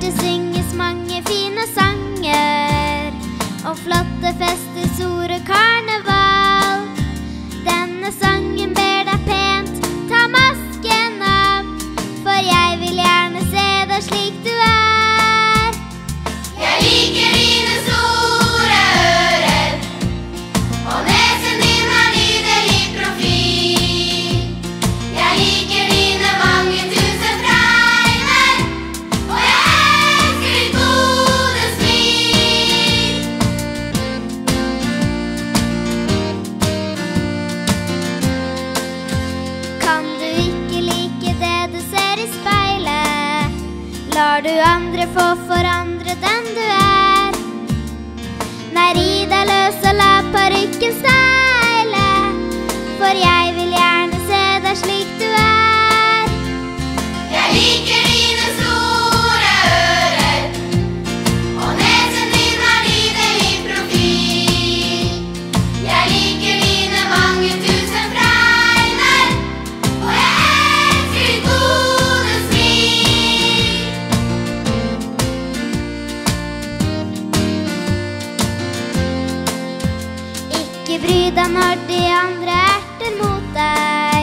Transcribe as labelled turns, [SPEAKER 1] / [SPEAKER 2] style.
[SPEAKER 1] det synges mange fine sanger og flotte festesord og karneval. Denne sangen Lar du andre få forandre den du er? Ikke bry deg når de andre erter mot deg.